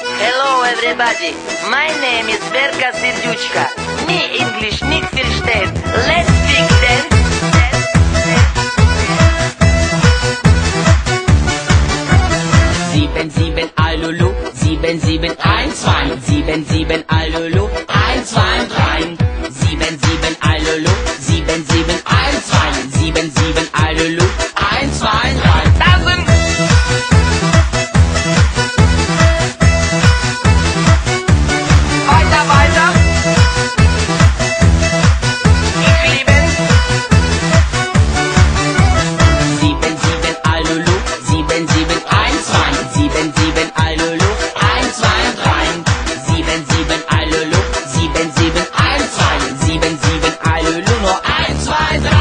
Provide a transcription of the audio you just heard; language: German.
Hello everybody, my name is Verka Serduchka. Me English nicht versteht. Let's speak then. Sieben, sieben, Alulu, sieben, sieben, ein, zwei, sieben, sieben, Alulu, ein, zwei, drei, It's why 3.